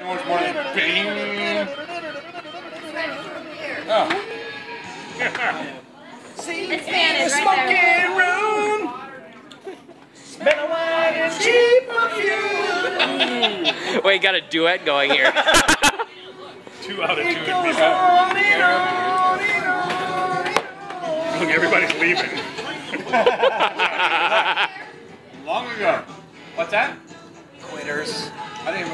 Orange morning. Bing. Oh. See, it's in Spanish, right room. Smell a wine and cheap perfume. Wait, got a duet going here. Two out of two. It goes on and on and on and on. Look, everybody's leaving. Long ago. What's that? Quitters. I didn't.